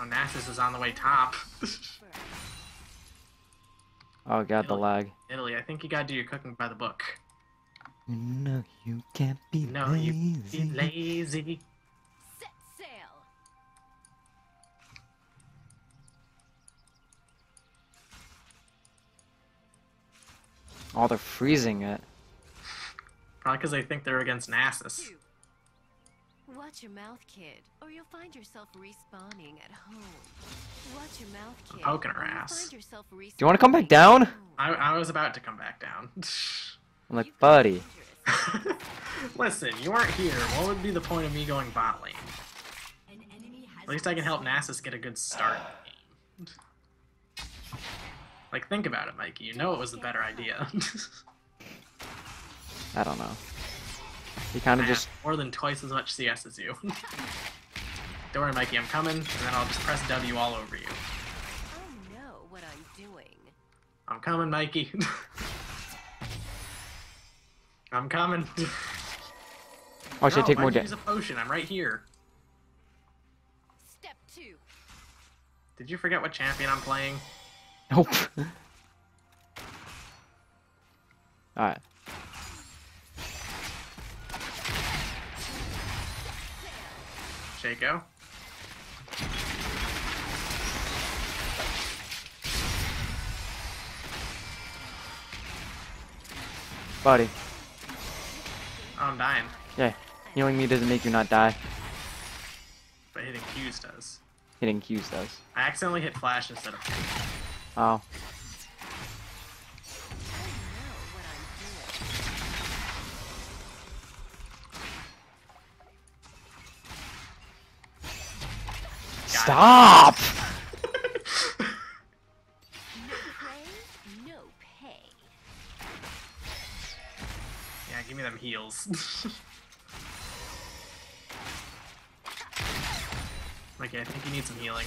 Oh, Nasus is on the way top. Oh god, the lag. Italy, I think you gotta do your cooking by the book. No, you can't be No, lazy. you be lazy. Set sail. Oh, they're freezing it. Probably because they think they're against Nasus. Two. Watch your mouth, kid, or you'll find yourself respawning at home. Watch your mouth, kid. I'm poking her ass. find yourself Do you want to come back down? I, I was about to come back down. I'm like, You've buddy. Listen, you aren't here. What would be the point of me going bot lane? At least I can help Nasus get a good start in the game. Like, think about it, Mikey. You know it was the better idea. I don't know. He kind of just. have more than twice as much CS as you. Don't worry, Mikey. I'm coming, and then I'll just press W all over you. I know what I'm doing. I'm coming, Mikey. I'm coming. Oh, should I take more why'd damage? Use a potion. I'm right here. Step two. Did you forget what champion I'm playing? Nope. Alright. Shaco. Buddy. Oh, I'm dying, Yeah. Healing me doesn't make you not die. but hitting Q's does. Hitting Qs does. I accidentally hit flash instead of Q. Oh. Stop! No play, no pay. Yeah, give me them heals. Mikey, I think you need some healing.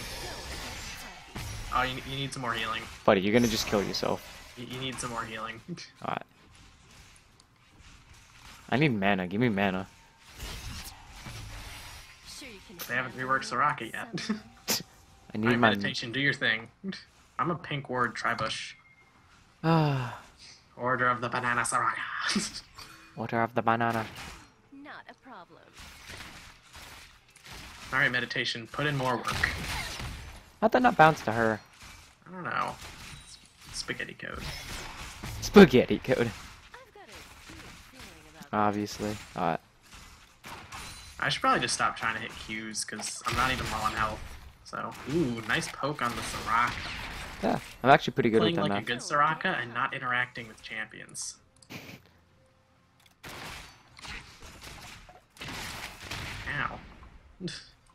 Oh, you, you need some more healing. Buddy, you're gonna just kill yourself. You, you need some more healing. Alright. I need mana. Give me mana. Sure you can they haven't reworked Soraka yet. somehow. I Alright, need my. meditation, do your thing. I'm a pink ward tribush. Ah. Order of the Banana Soraka. Order of the banana. Not a problem. Alright, meditation, put in more work. How'd that not bounce to her? I don't know. Spaghetti code. Spaghetti code. I've got a good feeling about Obviously. Alright. I should probably just stop trying to hit Qs, because I'm not even low on health. So, ooh, nice poke on the Soraka. Yeah. I'm actually pretty good Playing with them like a good Soraka and not interacting with champions. Ow.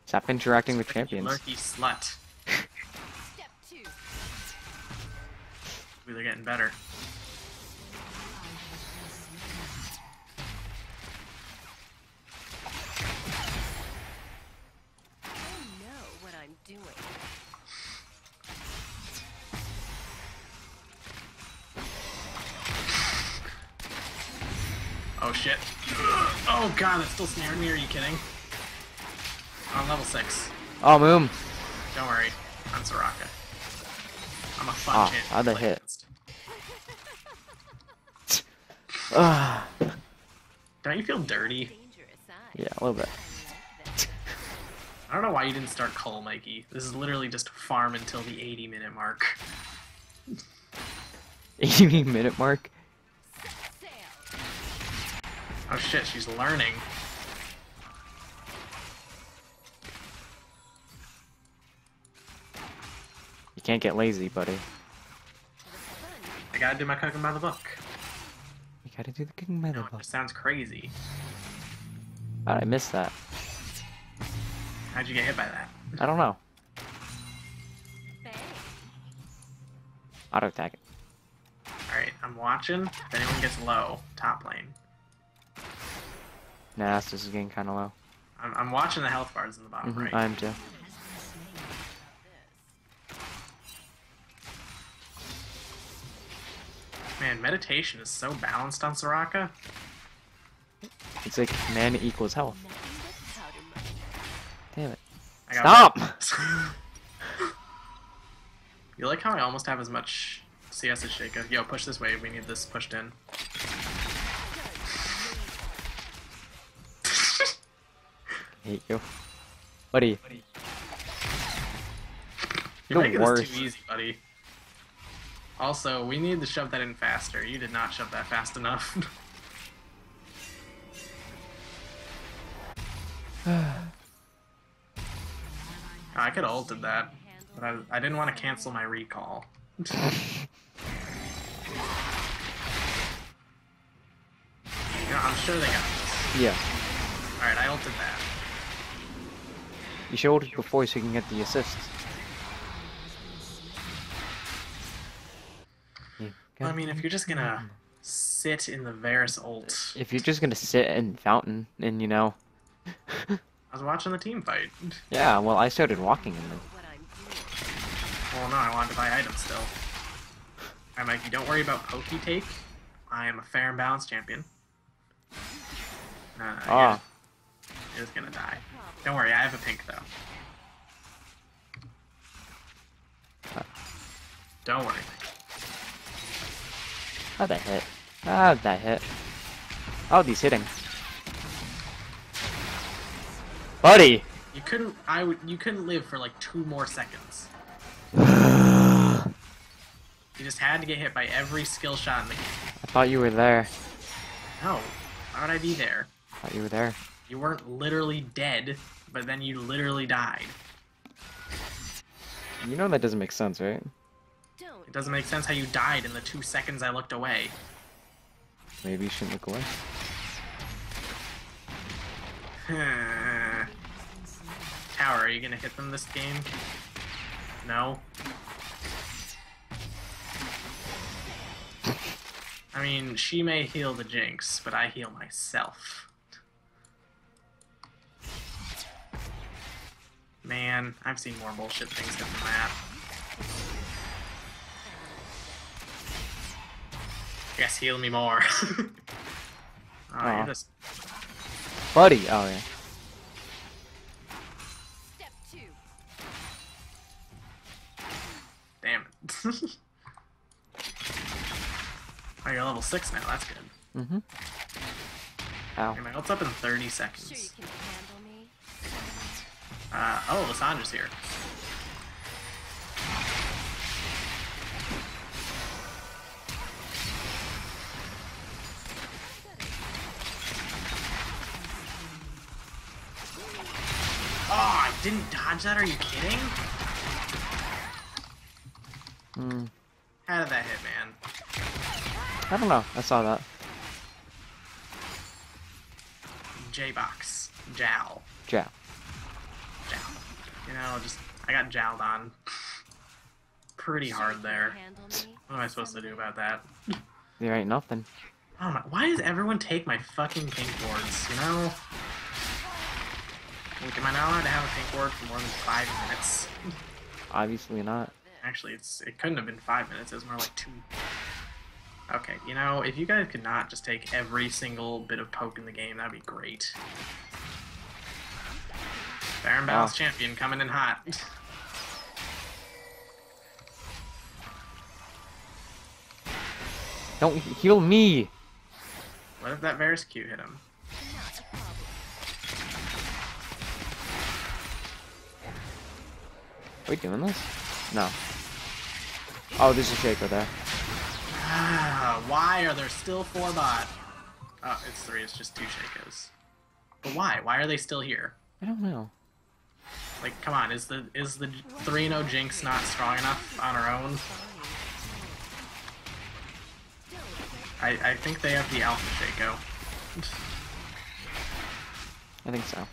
Stop interacting with champions. Lurky slut. Step two. Ooh, they're getting better. Doing. Oh shit. Oh god, it's still snaring me, are you kidding? I'm level 6. Oh, Moom. Don't worry. I'm Soraka. I'm a fun Ah, champion. to how'd they hit? Ah. Don't you feel dirty? Yeah, a little bit. I like them. I don't know why you didn't start Cole, Mikey. This is literally just farm until the 80 minute mark. 80 minute mark. Oh shit, she's learning. You can't get lazy, buddy. I gotta do my cooking by the book. You gotta do the cooking by the No, book. sounds crazy. I missed that? How'd you get hit by that? I don't know. bang. Auto attack it. Alright, I'm watching. If anyone gets low, top lane. Nah, this is getting kind of low. I'm, I'm watching the health bars in the bottom hmm right. I am too. Man, meditation is so balanced on Soraka. It's like mana equals health. Damn it. Stop! You like how I almost have as much CS as Shaco? Yo, push this wave. We need this pushed in. Hate you. Buddy, You're You're making worse. this too easy, buddy. Also, we need to shove that in faster. You did not shove that fast enough. I could have ulted that, but I, I didn't want to cancel my recall. You know, I'm sure they got this. yeah. Alright, I ulted that. You should hold it before so you can get the assist. You I mean, if you're just gonna sit in the Varus ult, if you're just gonna sit in fountain and you know, I was watching the team fight. yeah. Well, I started walking in them. What I'm doing. Well, no, I wanted to buy items still. Alright, Mikey, don't worry about Poke Take. I am a fair and balanced champion. Uh, Ah, you're just gonna die. Don't worry, I have a pink though. Don't worry. how that hit? How that hit? Oh, he's hitting. Buddy. You couldn't. I would. You couldn't live for like two more seconds. You just had to get hit by every skill shot in the game. thought you were there. No, why would I be there? I thought you were there. You weren't literally dead, but then you literally died. You know that doesn't make sense, right? It doesn't make sense how you died in the two seconds I looked away. Maybe you shouldn't look away. Tower, are you gonna hit them this game? No. I mean, she may heal the Jinx, but I heal myself. Man, I've seen more bullshit things than that. Yes, heal me more. oh, Buddy. Oh yeah. oh, you're level 6 now, that's good. Mm-hmm. Ow. Okay, my ult's up in 30 Sure you seconds. can handle me. Uh, oh, Lissandra's here. Oh, I didn't dodge that, are you kidding? Hmm. How did that hit, man? I don't know. I saw that. J-Box. Jowl. Yeah. Jowl. You know, just, I got jowled on. Pretty hard there. handle me. What am I supposed to do about that? There ain't nothing. Oh my, why does everyone take my fucking pink wards, you know? Like, am I not allowed to have a pink ward for more than five minutes? Obviously not. Actually, it's it couldn't have been five minutes, it was more like two. Okay, you know, if you guys could not just take every single bit of poke in the game, that'd be great. Baron Battle's champion coming in hot. Don't heal me. What if that Varus Q hit him? Not a problem. Are we doing this? No. Oh, there's a Shaco there. Ah, why are there still four bot? Oh, it's three, it's just two Shacos. But why? Why are they still here? I don't know. Like, come on, is the is the 3-0 Jinx not strong enough on her own? I, I think they have the Alpha Shaco. I think so.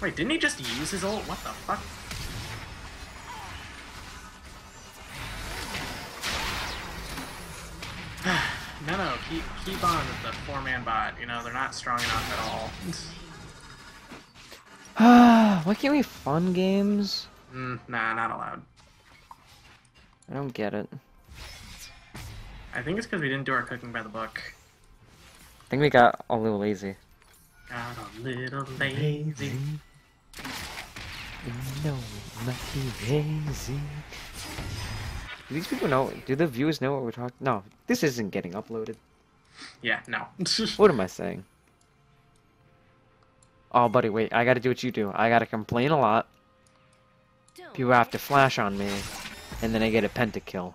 Wait, didn't he just use his ult? What the fuck? No, no, keep keep on with the four-man bot. You know, they're not strong enough at all. Ah, why can't we fun games? mm, nah, not allowed. I don't get it. I think it's because we didn't do our cooking by the book. I think we got a little lazy. Got a little lazy. No, not lazy. Do these people know? Do the viewers know what we're talking? No, this isn't getting uploaded. Yeah, no. What am I saying? Oh, buddy, wait. I gotta do what you do. I gotta complain a lot. People have to flash on me, and then I get a pentakill.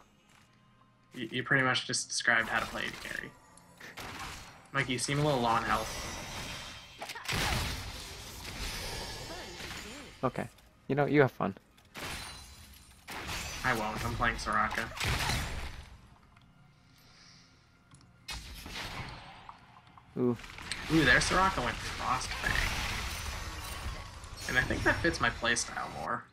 you, you pretty much just described how to play the carry. Mike, you seem a little low on health. Fun to do. Okay. You know, you have fun. I won't. I'm playing Soraka. Ooh. Ooh, their Soraka went Frostfang. And I think that fits my playstyle more.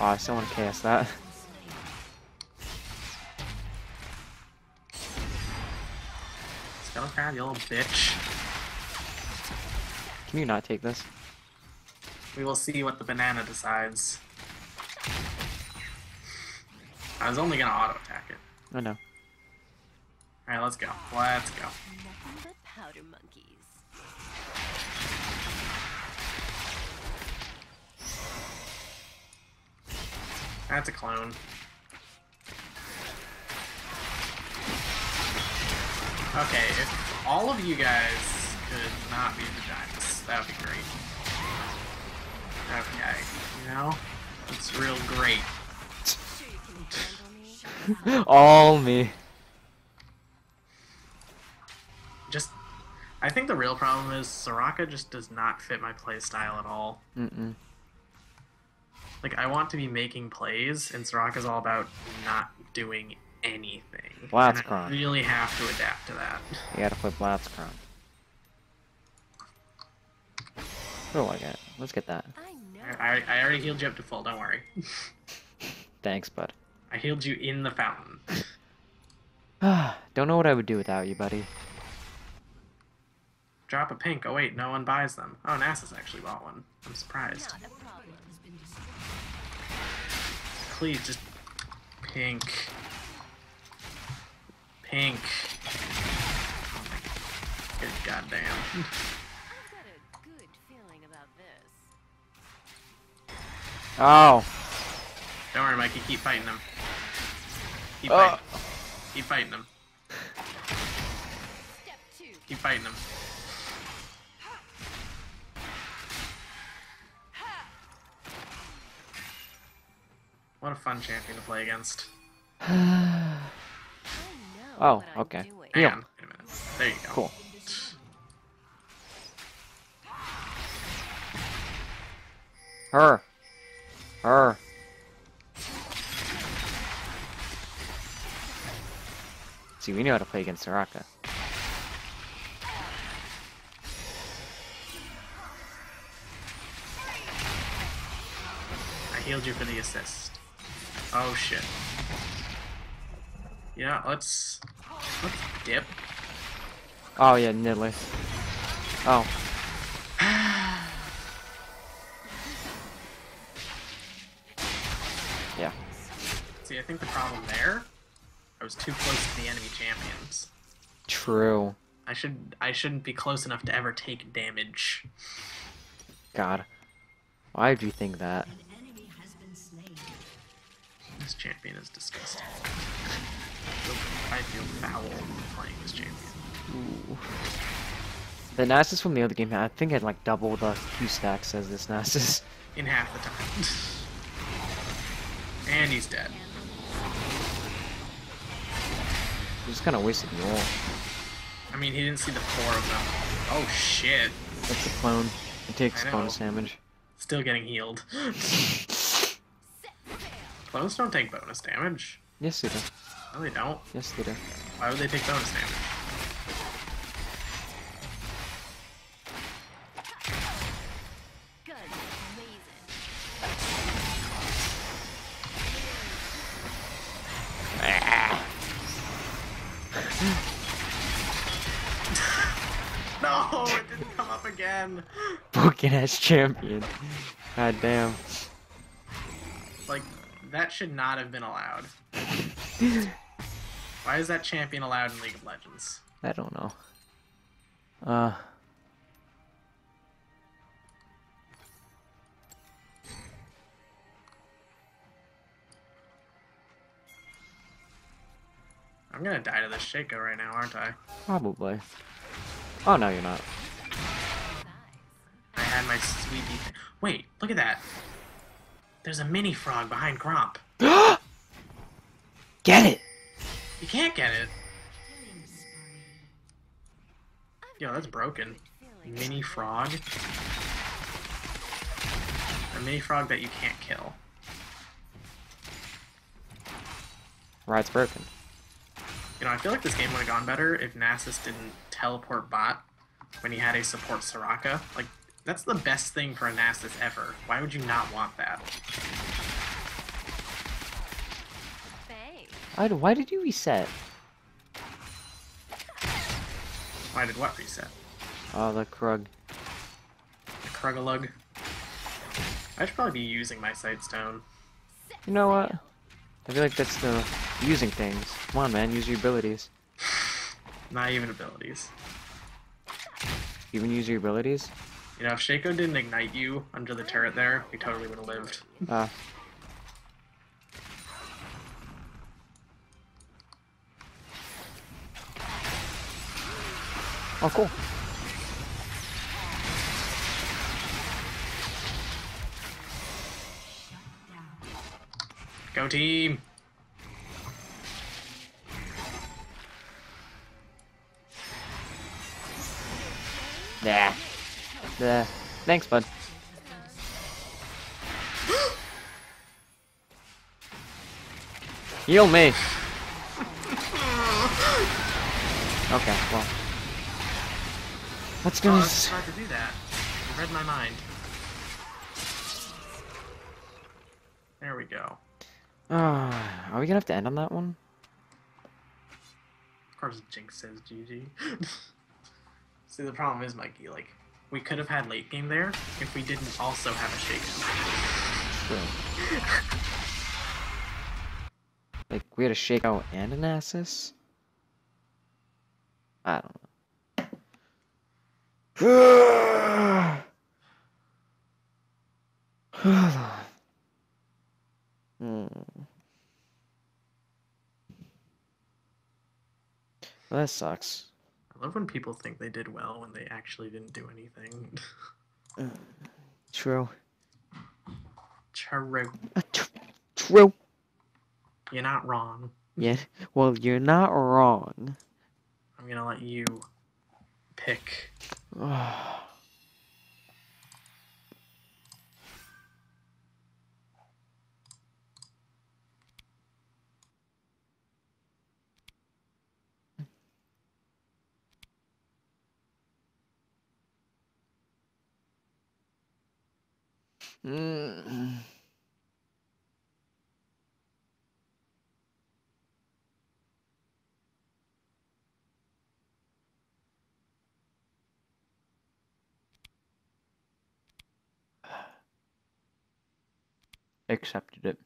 Oh, I still want to cast that. Crab, you little bitch. Can you not take this? We will see what the banana decides. I was only gonna auto attack it. I know. Alright, let's go. Let's go. Nothing but powder monkeys. That's a clone. Okay, if all of you guys could not be vaginas, that would be great. Okay, you know? It's real great. Sure you can handle me? All me. Just, I think the real problem is Soraka just does not fit my playstyle at all. Mm-mm. Like, I want to be making plays, and Soraka's all about not doing anything. And I Blitzcrank. really have to adapt to that. You gotta play Blitzcrank. What do I get? Let's get that. I know. I, I already healed you up to full, don't worry. Thanks, bud. I healed you in the fountain. Don't know what I would do without you, buddy. Drop a pink. Oh wait, no one buys them. Oh, Nasus actually bought one. I'm surprised. Not. Please, just pink. Pink. Good goddamn. I've got a good feeling about this. Oh. Don't worry, Mikey. Keep fighting them. Keep Oh. fighting. Keep fighting them. Step two. Keep fighting them. What a fun champion to play against. Oh, I know Oh, okay. doing. Heal. on. Wait a minute. There you go. Cool. Her. Her. See, we know how to play against Soraka. I healed you for the assist. Oh shit. Yeah, let's let's dip. Oh, yeah, Nidalee. Oh. Yeah. See, I think the problem there, I was too close to the enemy champions. True. I should I shouldn't be close enough to ever take damage. God. Why do you think that? This champion is disgusting. I feel foul playing this champion. The Nasus from the other game, I think I had like double the Q stacks as this Nasus. In half the time. and he's dead. Just kind of wasted the ult. I mean, he didn't see the four of them. Oh shit. That's a clone. It takes bonus damage. Still getting healed. Clones don't take bonus damage. Yes, they do. No, they don't. Yes, they do. Why would they take bonus damage? Gun. Ah. No, it didn't come up again. Broken ass champion. God damn. Like, that should not have been allowed. Why is that champion allowed in League of Legends? I don't know. Uh. I'm gonna die to this Shaco right now, aren't I? Probably. Oh, no, you're not. I had my sweet defense. Wait, look at that. There's a mini frog behind Gromp. Get it! You can't get it. Yo, that's broken. Mini frog. A mini frog that you can't kill. Ride's broken. You know, I feel like this game would have gone better if Nasus didn't teleport bot when he had a support Soraka. Like, that's the best thing for a Nasus ever. Why would you not want that? Why, did you reset? Why did what reset? Oh, the Krug. The Krugalug. I should probably be using my Sightstone. You know what? I feel like that's the using things. Come on, man, use your abilities. Not even abilities. Even use your abilities? You know, if Shaco didn't ignite you under the turret there, we totally would have lived. Ah. Oh, cool. Go team! Yeah. Yeah. Thanks, bud. Heal me. Okay, well. Let's Oh, go. I was about to do that. You read my mind. There we go. Ah, are we gonna have to end on that one? Of course, Jinx says GG. See, the problem is, Mikey, like, we could have had late game there if we didn't also have a Shaco. True. like, we had a shakeout and an Nasus? I don't know. Hold on. Hmm. Well, that sucks. I love when people think they did well when they actually didn't do anything. True. True. Uh, tr- True. You're not wrong. Yeah. Well, you're not wrong. I'm gonna let you pick. Mm. Accepted it.